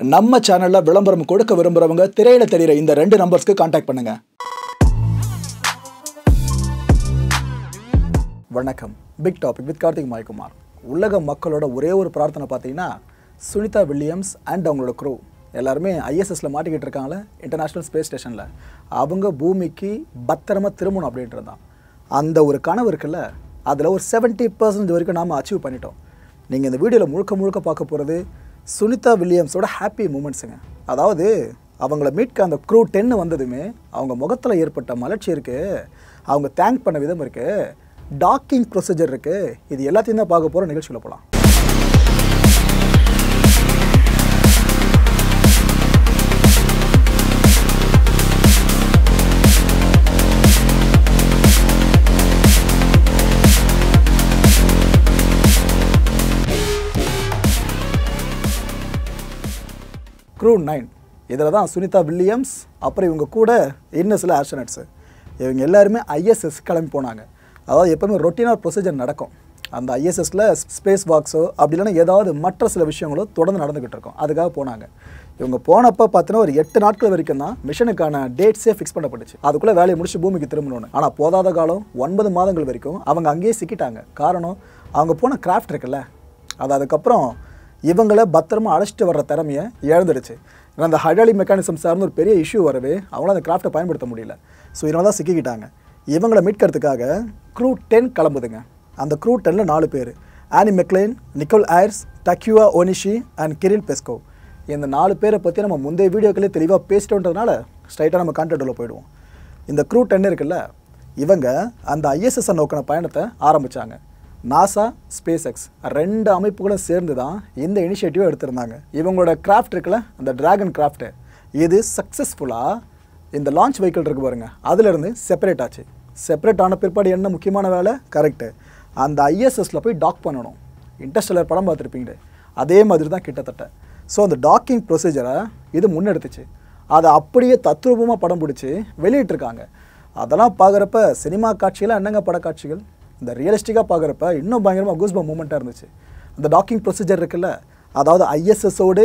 நம்ம சேனல்ல விளம்பரம் கொடுக்க விரும்புறவங்க திரையில தெரியுற இந்த ரெண்டு நம்பர்ஸ்க்கு காண்டாக்ட் பண்ணுங்க. வணக்கம். பிக் டாபிக் வித் கார்த்திக் மாய்குமார். உலக மக்களோட ஒரே ஒரு பிரார்த்தனை பார்த்தீங்கன்னா சுனிதா வில்லியம்ஸ் அண்ட் அவங்களோட க்ரூ எல்லாருமே ஐஎஸ்எஸ்ல மாட்டிக்கிட்டு இருக்காங்களே இன்டர்நேஷ்னல் ஸ்பேஸ் ஸ்டேஷனில் அவங்க பூமிக்கு பத்திரமா திரும்பணும் அப்படின்றது தான். அந்த ஒரு கனவு இருக்குல்ல அதில் ஒரு செவன்ட்டி பர்சன்ட் வரைக்கும் நாம் அச்சீவ் பண்ணிட்டோம். நீங்கள் இந்த வீடியோவில் முழுக்க முழுக்க பார்க்க போகிறது சுனிதா வில்லியம்ஸோட ஹாப்பி மூமெண்ட்ஸுங்க அதாவது அவங்கள மீட்க அந்த க்ரூ டென்னு வந்ததுமே அவங்க முகத்தில் ஏற்பட்ட மலர்ச்சி இருக்கு அவங்க தேங்க் பண்ண விதம் இருக்குது டாக்கிங் ப்ரொசீஜர் இருக்குது இது எல்லாத்தையும் தான் பார்க்க போகிற நிகழ்ச்சியில் போகலாம் க்ரூ நைன் இதில் தான் சுனிதா வில்லியம்ஸ் அப்புறம் இவங்க கூட இன்னும் சில ஆஸ்ட்ரனட்ஸு இவங்க எல்லாருமே ஐஎஸ்எஸ் கிளம்பி போனாங்க. அதாவது எப்போவுமே ரொட்டீனாக ப்ரொசீஜர் நடக்கும். அந்த ஐஎஸ்எஸில் ஸ்பேஸ் வாக்ஸோ அப்படி இல்லைன்னா ஏதாவது மற்ற சில விஷயங்களோ தொடர்ந்து நடந்துக்கிட்டு இருக்கும். அதுக்காக போனாங்க. இவங்க போனப்போ பார்த்தீங்கன்னா ஒரு எட்டு நாட்கள் வரைக்கும் தான் மிஷனுக்கான டேட்ஸே ஃபிக்ஸ் பண்ணப்பட்டுச்சு. அதுக்குள்ளே வேலையை முடிச்சு பூமிக்கு திரும்பணும்னு. ஆனால் போதாத காலம் ஒன்பது மாதங்கள் வரைக்கும் அவங்க அங்கேயே சிக்கிட்டாங்க. காரணம் அவங்க போன கிராஃப்ட் இருக்குல்ல. அது அதுக்கப்புறம் இவங்களை பத்திரமா அழைச்சிட்டு வர்ற திறமையை இழந்துடுச்சு. ஏன்னா அந்த ஹைட்ராலி மெக்கானிசம் சார்ந்த ஒரு பெரிய இஷ்யூ வரவே அவங்களால அந்த கிராஃப்டை பயன்படுத்த முடியல. ஸோ இதனால தான் சிக்கிக்கிட்டாங்க. இவங்களை மீட்கிறதுக்காக க்ரூ டென் கிளம்புதுங்க. அந்த க்ரூ டெனில் நாலு பேர். Anne McClain Nichole Ayers Takuya Onishi and Kirill Peskov இந்த நாலு பேரை பற்றி நம்ம முந்தைய வீடியோக்களே தெளிவாக பேசிட்டோன்றதுனால ஸ்ட்ரைட்டாக நம்ம கான்டென்ட் போயிடுவோம். இந்த க்ரூ டென் இருக்குல்ல இவங்க அந்த ஐஎஸ்எஸ் நோக்கின பயணத்தை ஆரம்பித்தாங்க நாசா ஸ்பேஸ் எக்ஸ் ரெண்டு அமைப்புகளும் சேர்ந்து தான் இந்த இனிஷியேட்டிவ் எடுத்திருந்தாங்க. இவங்களோட கிராஃப்ட் இருக்குல்ல அந்த டிராகன் கிராஃப்ட்டு இது சக்ஸஸ்ஃபுல்லாக இந்த லான்ச் வெஹிக்கிள் இருக்கு பாருங்கள் அதிலிருந்து செப்பரேட் ஆச்சு. செப்பரேட் ஆன பிற்பாடு என்ன முக்கியமான வேலை? கரெக்டு அந்த ஐஎஸ்எஸில் போய் டாக் பண்ணணும். இன்டர்ஸ்டலர் படம் பார்த்துருப்பீங்களே அதே மாதிரி தான் கிட்டத்தட்ட. ஸோ அந்த டாக்கிங் ப்ரொசீஜரை இது முன்னெடுத்துச்சு. அதை அப்படியே தத்ரூபமாக படம் பிடிச்சி வெளியிட்டிருக்காங்க. அதெல்லாம் பார்க்குறப்ப சினிமா காட்சிகளாக என்னங்க படக்காட்சிகள்? இந்த ரியலிஸ்டிக்காக பார்க்குறப்ப இன்னும் பயங்கரமாக கூஸ்பா மூமெண்ட்டாக இருந்துச்சு அந்த டாக்கிங் ப்ரொசீஜர் இருக்குல்ல அதாவது ஐஎஸ்எஸோடு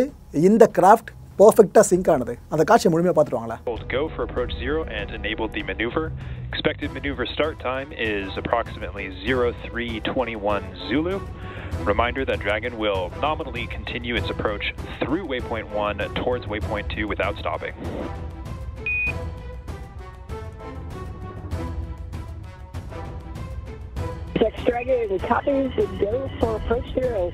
இந்த கிராஃப்ட் பர்ஃபெக்டாக சிங்க் ஆனது அந்த காட்சியை முழுமையாக பார்த்துருவாங்களா go for approach zero and enable the maneuver. Expected maneuver start time is approximately 0321 Zulu. Reminder that Dragon will nominally continue its approach through waypoint 1 towards waypoint 2 without stopping. Dragon and copies and go for approach zero.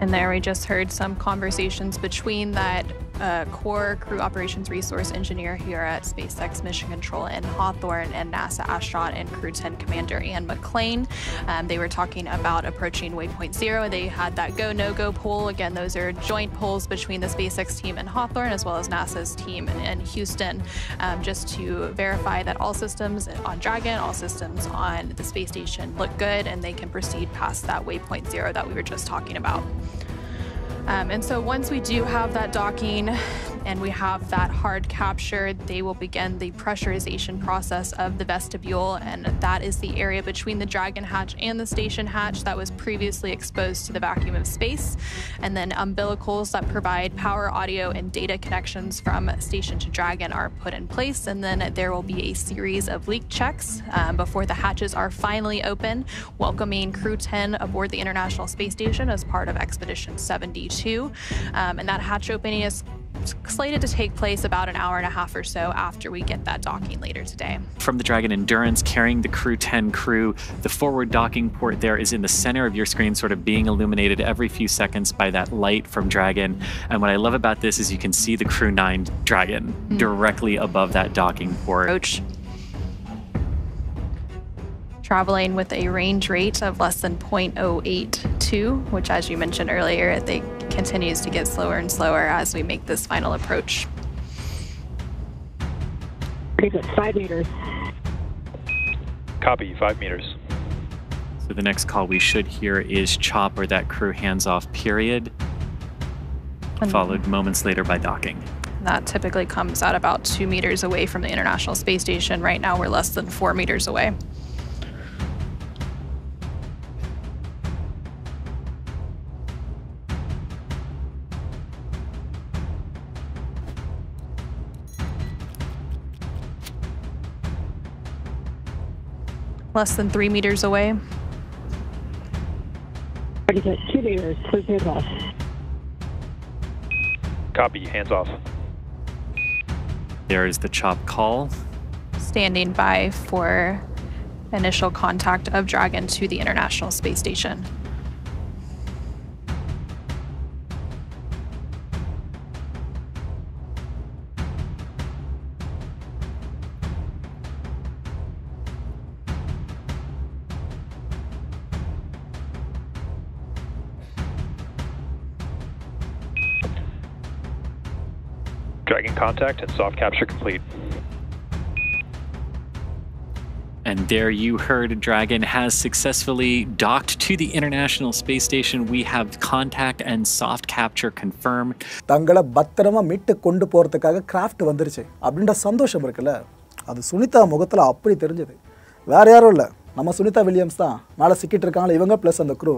And there we just heard some conversations between that uh, core crew operations resource engineer here at SpaceX Mission Control in Hawthorne and NASA astronaut and Crew 10 Commander Ann McClain. Um, they were talking about approaching waypoint zero. They had that go no go poll. Again, those are joint polls between the SpaceX team in Hawthorne as well as NASA's team in, in Houston, um, just to verify that all systems on Dragon, all systems on the space station look good and they can proceed past that waypoint zero that we were just talking about. Um, and so once we do have that docking and we have that hard capture, they will begin the pressurization process of the vestibule. And that is the area between the Dragon hatch and the station hatch that was previously exposed to the vacuum of space. And then umbilicals that provide power, audio, and data connections from station to Dragon are put in place. And then there will be a series of leak checks um, before the hatches are finally open, welcoming Crew 10 aboard the International Space Station as part of Expedition 72. Um, and that hatch opening is slated to take place about an hour and a half or so after we get that docking later today. from the Dragon Endurance carrying the Crew 10 crew. The forward docking port there is in the center of your screen, sort of being illuminated every few seconds by that light from Dragon. And what I love about this is you can see the Crew 9 Dragon hmm. directly above that docking port. approach. Traveling with a range rate of less than 0.082, which, as you mentioned earlier, they continues to get slower and slower as we make this final approach. People five meters. Copy, 5 meters. So the next call we should hear is chop or that crew hands off period, And followed moments later by docking. That typically comes at about two meters away from the International Space Station. Right now, we're less than four meters away. Less than three meters away. Two meters, clear takeoff. Copy, hands off. There is the chop call. Standing by for initial contact of Dragon to the International Space Station. Dragon contact and soft capture complete. And there you heard Dragon has successfully docked to the International Space Station. We have contact and soft capture confirmed. தங்களை பத்திரமா மீட்டு கொண்டு போகிறதுக்காக craft வந்துருச்சு. அப்படின்ற சந்தோஷம் இருக்குல்ல? அது சுனிதா முகத்தில் அப்படி தெரிஞ்சது. வேற யாரும் இல்லை. நம்ம சுனிதா வில்லியம்ஸ் தான். மேலே சிக்கிட்டு இருக்காங்களே இவங்க ப்ளஸ் அந்த குரூ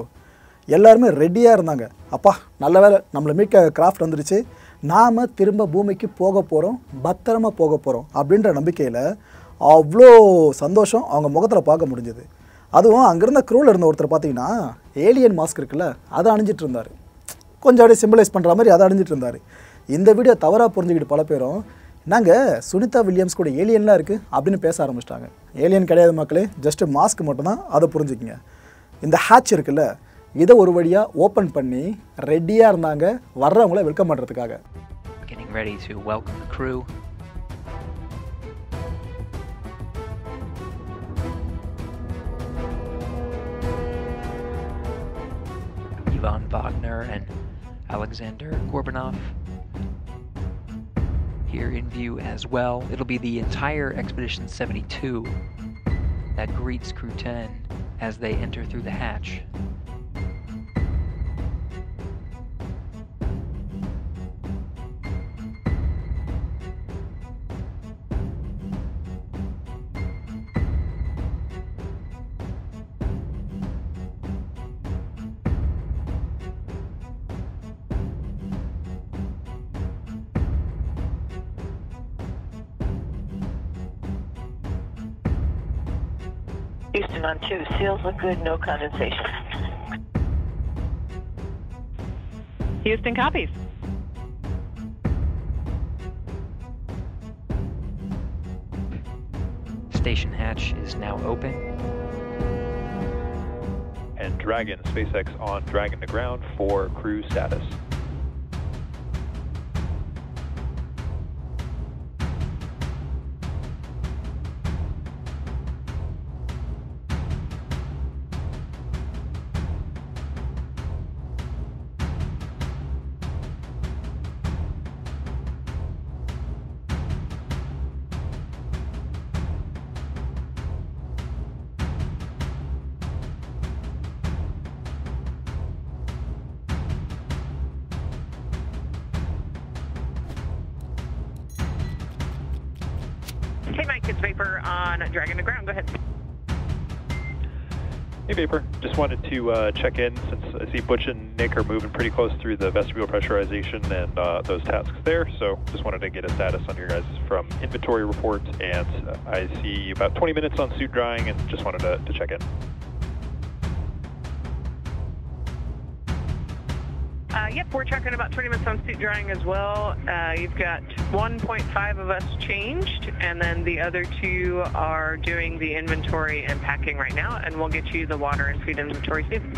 எல்லாருமே ரெடியாக இருந்தாங்க. அப்பா நல்ல வேலை நம்மளை மீட்க கிராஃப்ட் வந்துருச்சு. நாம் திரும்ப பூமிக்கு போக போகிறோம் பத்திரமா போக போகிறோம் அப்படின்ற நம்பிக்கையில் அவ்வளோ சந்தோஷம் அவங்க முகத்தில் பார்க்க முடிஞ்சது. அதுவும் அங்கேருந்த க்ரூவில் இருந்த ஒருத்தர் பார்த்தீங்கன்னா ஏலியன் மாஸ்க் இருக்குல்ல அதை அணிஞ்சிட்டு இருந்தார். கொஞ்சம் அப்படியே சிம்பிளைஸ் பண்ணுற மாதிரி அதை அணிஞ்சிட்டு இருந்தார். இந்த வீடியோ தவறாக புரிஞ்சுக்கிட்டு பல பேரும் நாங்கள் சுனிதா வில்லியம்ஸ் கூட ஏலியன்லாம் இருக்குது அப்படின்னு பேச ஆரம்பிச்சிட்டாங்க. ஏலியன் கிடையாது மக்களே ஜஸ்ட்டு மாஸ்க் மட்டும்தான் அதை புரிஞ்சுக்கிங்க. இந்த ஹேட்ச் இருக்குல்ல இதை ஒரு வழியாக ஓப்பன் பண்ணி ரெடியாக இருந்தாங்க வர்றவங்கள வெல்கம் பண்ணுறதுக்காக Getting ready to welcome the crew. Ivan Wagner and Alexander Gorbanov here in view as well. It'll be the entire Expedition 72 that greets Crew 10 as they enter through the hatch. Houston on two. Seals look good, no condensation. Houston copies. Station hatch is now open. And Dragon, SpaceX on Dragon to ground for crew status. Vapor on Dragon to Ground. Go ahead. Hey Vapor, just wanted to uh, check in since I see Butch and Nick are moving pretty close through the vestibule pressurization and uh, those tasks there. So just wanted to get a status on your guys from inventory report. And uh, I see about 20 minutes on suit drying and just wanted to, to check in. Uh, yep, we're checking about 20 minutes on suit drying as well. Uh, you've got 1.5 of us changed, and then the other two are doing the inventory and packing right now, and we'll get you the water and food inventory soon.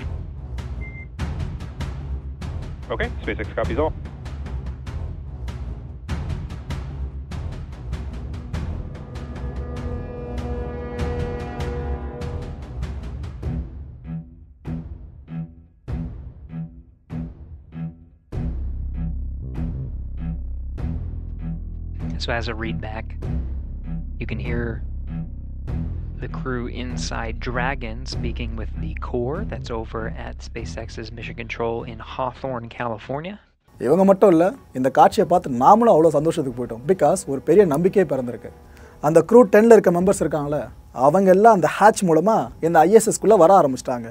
Okay, SpaceX copies all. So, as a readback, you can hear the crew inside Dragon speaking with the core that's over at SpaceX's Mission Control in Hawthorne, California. இவங்க மட்டும் இல்லை இந்த காட்சியை பார்த்து நாமளும் அவ்வளோ சந்தோஷத்துக்கு போயிட்டோம். பிகாஸ் ஒரு பெரிய நம்பிக்கையே பிறந்திருக்கு. அந்த க்ரூ டென்னில் இருக்க மெம்பர்ஸ் இருக்காங்களே அவங்க எல்லாம் அந்த ஹேட்ச் மூலமாக இந்த ஐஎஸ்எஸ்குள்ளே வர ஆரம்பிச்சிட்டாங்க.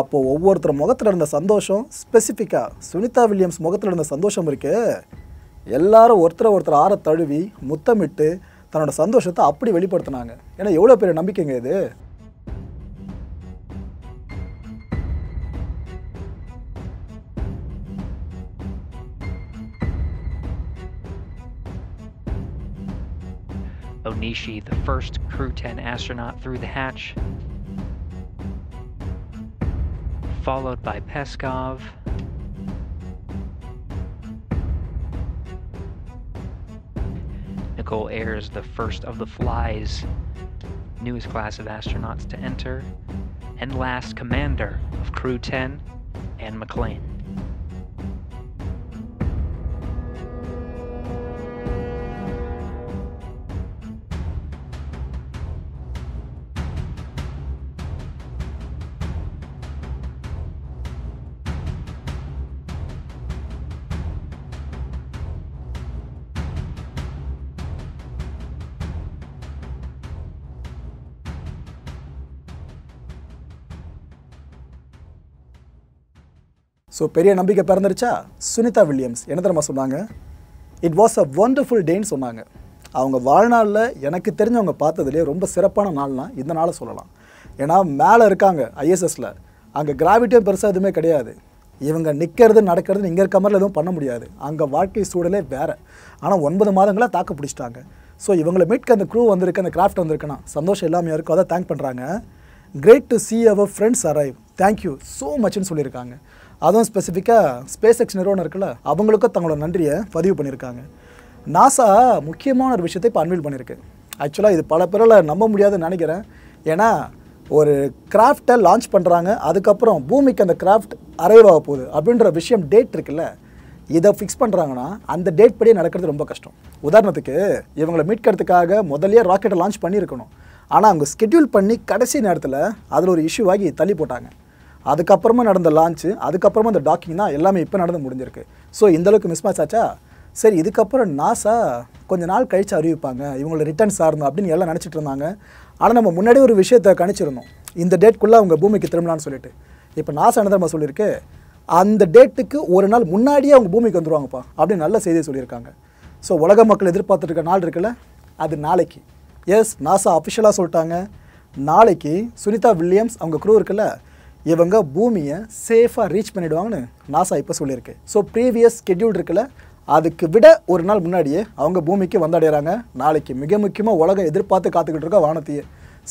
அப்போது ஒவ்வொருத்தர் முகத்தில் இருந்த சந்தோஷம் ஸ்பெசிஃபிக்காக சுனிதா வில்லியம்ஸ் முகத்தில் இருந்த சந்தோஷம் இருக்கு. எல்லாரும் ஒருத்தரை ஒருத்தர் ஆற தழுவி முத்தமிட்டு தன்னோட சந்தோஷத்தை அப்படி வெளிப்படுத்தினாங்க. ஏன்னா எவ்வளோ பெரிய நம்பிக்கைங்க இது? Onishi, the first Crew 10 astronaut through the hatch, followed by Peskov, Nicole Ayers, the first of the Fly's newest class of astronauts to enter, and last commander of Crew 10, Anne McLean. So பெரிய நம்பிக்கை பிறந்துருச்சா? Sunita Williams. என்ன தெரியுமா சொன்னாங்க? It was a wonderful டேன்னு சொன்னாங்க. அவங்க வாழ்நாளில் எனக்கு தெரிஞ்சவங்க பார்த்ததுலேயே ரொம்ப சிறப்பான நாள்னா இந்த நாளை சொல்லலாம். ஏன்னா மேலே இருக்காங்க ஐஎஸ்எஸில் அங்கே கிராவிட்டியும் பெருசாக எதுவுமே கிடையாது. இவங்க நிற்கிறது நடக்கிறது இங்கே இருக்க மாதிரிலாம் எதுவும் பண்ண முடியாது. அங்கே வாழ்க்கை சூழலே வேறு. ஆனால் ஒன்பது மாதங்களாக தாக்கு பிடிச்சிட்டாங்க. ஸோ இவங்களை மீட்க அந்த க்ரூ வந்திருக்கு அந்த கிராஃப்ட் வந்திருக்குன்னா சந்தோஷம் எல்லாமே இருக்கும் அதை தேங்க் பண்ணுறாங்க great to see our friends arrive thank you so மச்னு சொல்லியிருக்காங்க. அதுவும் ஸ்பெசிஃபிக்காக ஸ்பேஸ் எக்ஸ் நிறுவனம் இருக்குல்ல அவங்களுக்கும் தங்களோட நன்றியை பதிவு பண்ணியிருக்காங்க. நாசா முக்கியமான ஒரு விஷயத்தை இப்போ அன்வீல் பண்ணியிருக்கு. ஆக்சுவலாக இது பல பேரில் நம்ப முடியாதுன்னு நினைக்கிறேன். ஏன்னா ஒரு கிராஃப்டை லான்ச் பண்ணுறாங்க அதுக்கப்புறம் பூமிக்கு அந்த கிராஃப்ட் அரைவ் ஆக போகுது அப்படின்ற விஷயம் டேட் இருக்குல்ல இதை ஃபிக்ஸ் பண்ணுறாங்கன்னா அந்த டேட் படியே நடக்கிறது ரொம்ப கஷ்டம். உதாரணத்துக்கு இவங்களை மீட்கிறதுக்காக முதல்லயே ராக்கெட்டை லான்ச் பண்ணியிருக்கணும். ஆனால் அவங்க ஸ்கெட்யூல் பண்ணி கடைசி நேரத்தில் அதில் ஒரு இஷ்யூ ஆகி தள்ளி போட்டாங்க. அதுக்கப்புறமா நடந்த லான்ச்சு அதுக்கப்புறமா அந்த டாக்கிங் தான் எல்லாமே இப்போ நடந்து முடிஞ்சிருக்கு. ஸோ இந்தளவுக்கு மிஸ் மேட்ச் ஆச்சா? சரி இதுக்கப்புறம் நாசா கொஞ்ச நாள் கழித்து அறிவிப்பாங்க. இவங்களோட ரிட்டர்ன் சாரணும் அப்படின்னு எல்லாம் நினச்சிட்டு இருந்தாங்க. ஆனால் நம்ம முன்னாடி ஒரு விஷயத்தை கணிச்சிருந்தோம். இந்த டேட்குள்ளே அவங்க பூமிக்கு திரும்பலான்னு சொல்லிட்டு. இப்போ நாசா என்ன தெரியுமா சொல்லியிருக்கு? அந்த டேட்டுக்கு ஒரு நாள் முன்னாடியே அவங்க பூமிக்கு வந்துடுவாங்கப்பா அப்படின்னு நல்ல செய்தியை சொல்லியிருக்காங்க. ஸோ உலக மக்கள் எதிர்பார்த்துருக்க நாள் இருக்குல்ல? அது நாளைக்கு. எஸ் நாசா அஃபிஷியலாக சொல்லிட்டாங்க. நாளைக்கு சுனிதா வில்லியம்ஸ் அவங்க குரூ இருக்குல்ல இவங்க பூமியை சேஃபாக ரீச் பண்ணிடுவாங்கன்னு நாசா இப்போ சொல்லியிருக்கு. ஸோ ப்ரீவியஸ் ஸ்கெட்யூல் இருக்குல்ல அதுக்கு விட ஒரு நாள் முன்னாடியே அவங்க பூமிக்கு வந்தடைகிறாங்க நாளைக்கு மிக முக்கியமாக உலகம் எதிர்பார்த்து காத்துக்கிட்டு இருக்க வானத்தையே.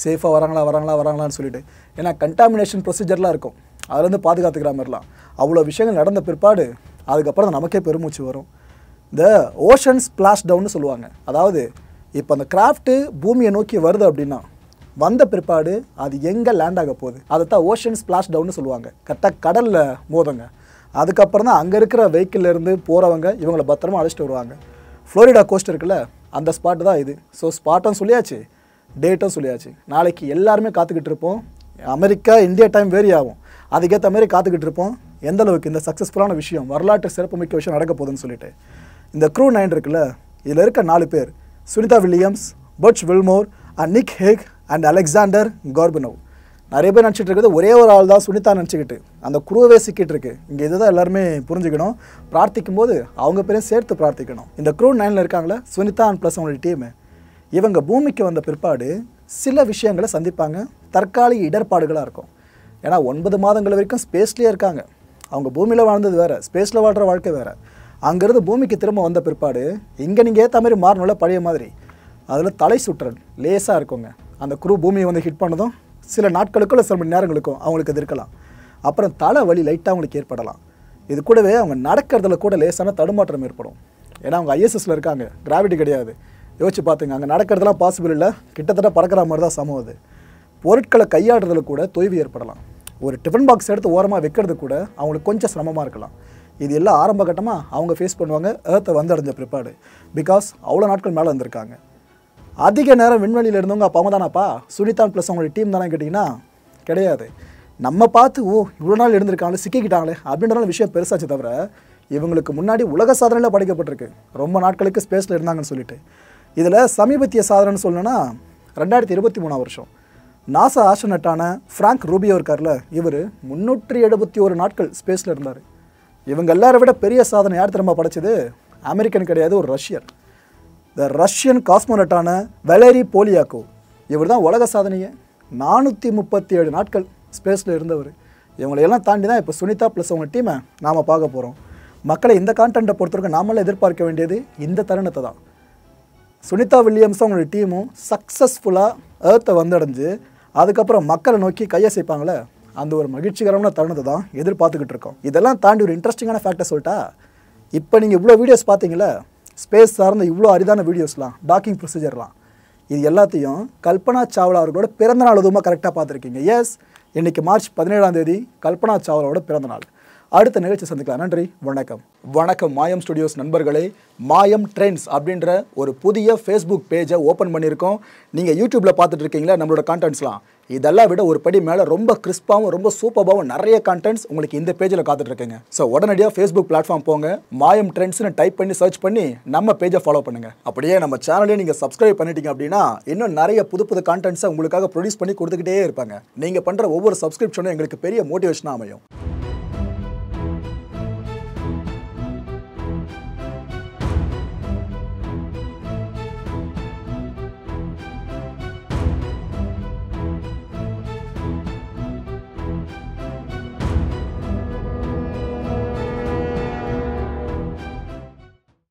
சேஃபாக வராங்களா வராங்களா வராங்களான்னு சொல்லிட்டு. ஏன்னா கண்டாமினேஷன் ப்ரொசீஜர்லாம் இருக்கும். அதுலேருந்து பாதுகாத்துக்கிற மாதிரிலாம். அவ்வளோ விஷயங்கள் நடந்த பிற்பாடு அதுக்கப்புறம் நமக்கே பெருமூச்சு வரும். இந்த ஓஷன் ஸ்பிளாஷ் டவுன்னு சொல்லுவாங்க. அதாவது இப்போ அந்த கிராஃப்ட்டு பூமியை நோக்கி வருது அப்படின்னா வந்த பிற்பாடு அது எங்கே லேண்ட் ஆக போகுது? அதை தான் ஓஷன் ஸ்பிளாஷ் டவுன்னு சொல்லுவாங்க. கரெக்டாக கடலில் மோதுங்க. அதுக்கப்புறம் தான் அங்கே இருக்கிற வெஹிக்கிள்லேருந்து போகிறவங்க இவங்களை பத்திரமா அழைச்சிட்டு வருவாங்க. ஃப்ளோரிடா கோஸ்ட் இருக்குல்ல அந்த ஸ்பாட்டு தான் இது. ஸோ ஸ்பாட்டும் சொல்லியாச்சு டேட்டும் சொல்லியாச்சு. நாளைக்கு எல்லாருமே காத்துக்கிட்டு இருப்போம். அமெரிக்கா இந்தியா டைம் வேரி ஆகும். அதுக்கேற்ற மாதிரி காத்துக்கிட்டு இருப்போம். எந்த அளவுக்கு இந்த சக்ஸஸ்ஃபுல்லான விஷயம் வரலாற்று சிறப்புமிக்க விஷயம் நடக்க போகுதுன்னு சொல்லிட்டு. இந்த க்ரூ நைன் இருக்குல்ல இதில் இருக்க நாலு பேர் Sunita Williams Butch Wilmore and Nick Hague and Alexander Gorbunov நிறைய பேர் நினச்சிட்டு இருக்கிறது ஒரே ஒரு ஆள் தான் சுனிதா நினச்சிக்கிட்டு. அந்த குருவே சிக்கிட்டு இருக்கு. இங்கே இதுதான் எல்லாருமே புரிஞ்சுக்கணும். பிரார்த்திக்கும் போது அவங்க பேரையும் சேர்த்து பிரார்த்திக்கணும். இந்த குரூ நைனில் இருக்காங்களே சுனிதா அண்ட் ப்ளஸ் அவங்களுடைய டீமு இவங்க பூமிக்கு வந்த பிற்பாடு சில விஷயங்களை சந்திப்பாங்க. தற்காலிக இடர்பாடுகளாக இருக்கும். ஏன்னா ஒன்பது மாதங்கள் வரைக்கும் ஸ்பேஸ்லேயே இருக்காங்க. அவங்க பூமியில் வாழ்ந்தது வேறு ஸ்பேஸில் வாழ்கிற வாழ்க்கை வேறு. அங்கேருந்து பூமிக்கு திரும்ப வந்த பிற்பாடு இங்கே நீங்கள் ஏற்ற மாதிரி மாறணும்ல பழைய மாதிரி. அதில் தலை சுற்றல் லேசாக இருக்குங்க. அந்த குரூ பூமியை வந்து ஹிட் பண்ணதும் சில நாட்களுக்கும் இல்லை சில மணி நேரங்களுக்கும் அவங்களுக்கு அது இருக்கலாம் அப்புறம் தலை வலி லைட்டாக அவங்களுக்கு ஏற்படலாம். இது கூடவே அவங்க நடக்கிறதுல கூட லேசான தடுமாற்றம் ஏற்படும். ஏன்னா அவங்க ஐஎஸ்எஸ்ல இருக்காங்க. கிராவிட்டி கிடையாது. யோசிச்சு பார்த்துங்க அங்கே நடக்கிறதுலாம் பாசிபிள் இல்லை. கிட்டத்தட்ட பறக்கிற மாதிரி தான் சமம் அது. பொருட்களை கையாடுறதுல கூட தொய்வு ஏற்படலாம். ஒரு டிஃபன் பாக்ஸ் எடுத்து ஓரமாக வைக்கிறது கூட அவங்களுக்கு கொஞ்சம் சிரமமாக இருக்கலாம். இது எல்லாம் ஆரம்ப கட்டமாக அவங்க ஃபேஸ் பண்ணுவாங்க. ஏர்த்தை வந்தடைஞ்ச பிற்பாடு. பிகாஸ் அவ்வளோ நாட்கள் மேலே வந்திருக்காங்க அதிக நேரம் விண்வெளியில் இருந்தவங்க அப்போ அவங்க தானாப்பா சுனிதான் ப்ளஸ் அவங்களுடைய டீம் தானே கேட்டிங்கன்னா கிடையாது. நம்ம பார்த்து ஓ இவ்வளோ நாள் இருந்திருக்காங்களே சிக்கிக்கிட்டாங்களே அப்படின்றனால விஷயம் பெருசாச்சு தவிர இவங்களுக்கு முன்னாடி உலக சாதனையில் படைக்கப்பட்டிருக்கு. ரொம்ப நாட்களுக்கு ஸ்பேஸில் இருந்தாங்கன்னு சொல்லிட்டு. இதில் சமீபத்திய சாதனைன்னு சொல்லணும்னா ரெண்டாயிரத்தி இருபத்தி மூணாம் வருஷம். நாசா ஆஸ்ட்ரனட்டான ஃப்ராங்க் ரூபியோ இருக்கார்ல இவர் முந்நூற்றி எழுபத்தி ஒரு நாட்கள் ஸ்பேஸில் இருந்தார். இவங்க எல்லாரை விட பெரிய சாதனை யார் திரும்ப படைச்சது? அமெரிக்கன் கிடையாது ஒரு ரஷ்யர் த ரஷ்யன் காஸ்மோனட்டான வெலரி போலியாக்கோ இவர் தான் உலக சாதனையே. நானூற்றி முப்பத்தி ஏழு நாட்கள் ஸ்பேஸில் இருந்தவர். இவங்களையெல்லாம் தாண்டி தான் இப்போ சுனிதா ப்ளஸ் அவங்க டீமை நாம் பார்க்க போகிறோம் மக்களை இந்த கான்டென்ட்டை பொறுத்தவரைக்கும் நாமெல்லாம் எதிர்பார்க்க வேண்டியது இந்த தருணத்தை தான். சுனிதா வில்லியம்ஸும் அவங்களுடைய டீமும் சக்ஸஸ்ஃபுல்லாக ஏர்த்தை வந்தடைஞ்சு அதுக்கப்புறம் மக்களை நோக்கி கையசைப்பாங்களே அந்த ஒரு மகிழ்ச்சிகரமான தருணத்தை தான் எதிர்பார்த்துக்கிட்டு இருக்கோம். இதெல்லாம் தாண்டி ஒரு இன்ட்ரெஸ்டிங்கான ஃபேக்டை சொல்லிட்டா இப்போ நீங்கள் இவ்வளோ வீடியோஸ் பார்த்தீங்களே ஸ்பேஸ் சார்ந்த இவ்வளோ அரிதான வீடியோஸ்லாம் டாக்கிங் ப்ரொசீஜர்லாம் இது எல்லாத்தையும் கல்பனா சாவ்லா அவர்களோட பிறந்த நாள் அதுவுமா கரெக்டாக பார்த்துருக்கீங்க. எஸ் இன்றைக்கி மார்ச் பதினேழாம் தேதி கல்பனா சாவ்லாவோட பிறந்த நாள். அடுத்த நிகழ்ச்சி சந்திக்கலாம். நன்றி வணக்கம். வணக்கம் மாயம் ஸ்டுடியோஸ் நண்பர்களே. மாயம் ட்ரெண்ட்ஸ் அப்படின்ற ஒரு புதிய ஃபேஸ்புக் பேஜை ஓப்பன் பண்ணியிருக்கோம். நீங்கள் யூடியூப்பில் பார்த்துட்டு இருக்கீங்களா? நம்மளோட கான்டென்ட்ஸ்லாம் இதெல்லாம் விட ஒரு படி மேலே ரொம்ப கிறிஸ்பாகவும் ரொம்ப சூப்பராகவும் நிறைய கண்டென்ட்ஸ் உங்களுக்கு இந்த பேஜில் காத்துட்டு ஸோ உடனடியாக ஃபேஸ்புக் பிளாட்ஃபார்ம் போங்க. மாயம் ட்ரெண்ட்ஸ்னு டைப் பண்ணி சர்ச் பண்ணி நம்ம பேஜை ஃபாலோ பண்ணுங்கள் அப்படியே நம்ம சேனலே நீங்கள் சப்ஸ்கிரைப் பண்ணிட்டீங்க அப்படின்னா இன்னும் நிறைய புது புது கான்டென்ட்ஸை உங்களுக்காக ப்ரொடியூஸ் பண்ணி கொடுத்துக்கிட்டே இருப்பாங்க. நீங்கள் பண்ணுற ஒவ்வொரு சப்ஸ்கிரிப்ஷனும் எங்களுக்கு பெரிய மோட்டிவேஷனாக அமையும்.